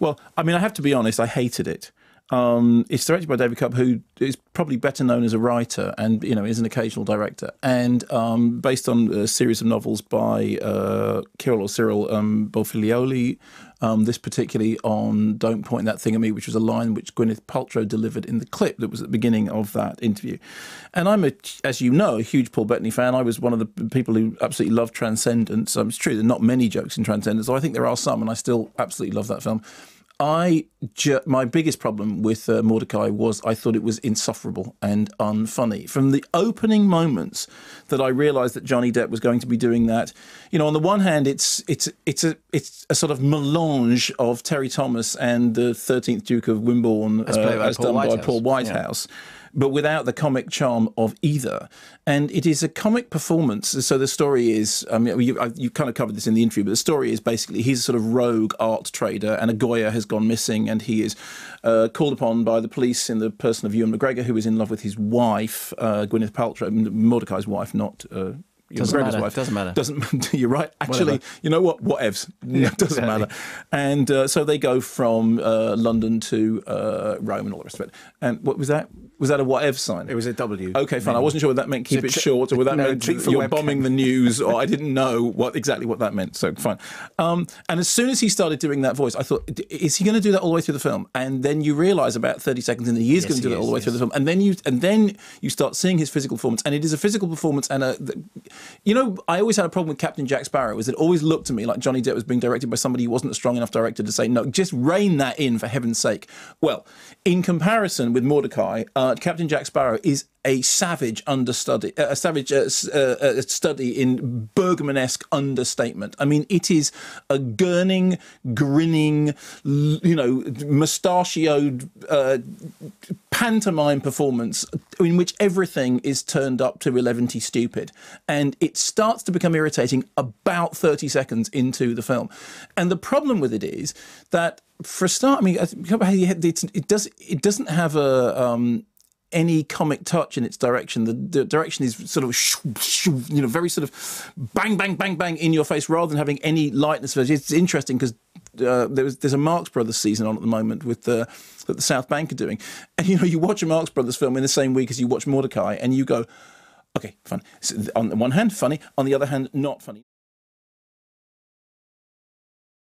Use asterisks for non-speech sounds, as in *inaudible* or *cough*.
Well, I mean, I have to be honest, I hated it. Um, it's directed by David Koepp, who is probably better known as a writer and you know is an occasional director, and um, based on a series of novels by uh, Kirill or Cyril um. Um, this particularly on "Don't Point That Thing at Me," which was a line which Gwyneth Paltrow delivered in the clip that was at the beginning of that interview. And I'm, a, as you know, a huge Paul Bettany fan. I was one of the people who absolutely loved Transcendence. Um, it's true there are not many jokes in Transcendence, though I think there are some, and I still absolutely love that film. I ju- my biggest problem with uh, Mortdecai was I thought it was insufferable and unfunny. From the opening moments that I realised that Johnny Depp was going to be doing that, you know, on the one hand, it's it's it's a it's a sort of melange of Terry Thomas and the Thirteenth Duke of Wybourne, as, uh, as Paul done Whitehouse. by Paul Whitehouse. Yeah but without the comic charm of either. And it is a comic performance. So the story is, I mean, you, you kind of covered this in the interview, but the story is basically he's a sort of rogue art trader, and a Goya has gone missing, and he is uh, called upon by the police in the person of Ewan McGregor, who is in love with his wife, uh, Gwyneth Paltrow, Mortdecai's wife, not. Uh, doesn't matter. Wife. Doesn't matter. Doesn't. *laughs* You're right. Actually, Whatever. you know what? Whatevs. *laughs* Yeah, doesn't exactly. matter. And uh, so they go from uh, London to uh, Rome and all the rest of it. And what was that? Was that a whatever sign? It was a W. Okay, fine. I wasn't sure what that meant. Keep it short, or what that no, meant you're webcam. bombing the news, or I didn't know what exactly what that meant. So fine. Um, and as soon as he started doing that voice, I thought, is he going to do that all the way through the film? And then you realise about thirty seconds in that he is yes, going to do that all the way yes. through the film. And then you and then you start seeing his physical performance, and it is a physical performance. And a, you know, I always had a problem with Captain Jack Sparrow. Was it always looked to me like Johnny Depp was being directed by somebody who wasn't a strong enough director to say no, just rein that in for heaven's sake. Well, in comparison with Mortdecai, uh, Captain Jack Sparrow is a savage understudy, uh, a savage uh, uh, study in Bergman-esque understatement. I mean, it is a gurning, grinning, you know, mustachioed uh, pantomime performance in which everything is turned up to 11 stupid. And it starts to become irritating about 30 seconds into the film. And the problem with it is that, for a start, I mean, it, does, it doesn't have a... Um, any comic touch in its direction. The, the direction is sort of, shoo, shoo, you know, very sort of bang, bang, bang, bang in your face rather than having any lightness. It's interesting because uh, there's, there's a Marx Brothers season on at the moment with the that the South Bank are doing, and you know you watch a Marx Brothers film in the same week as you watch Mortdecai, and you go, okay, fun. So on the one hand, funny. On the other hand, not funny.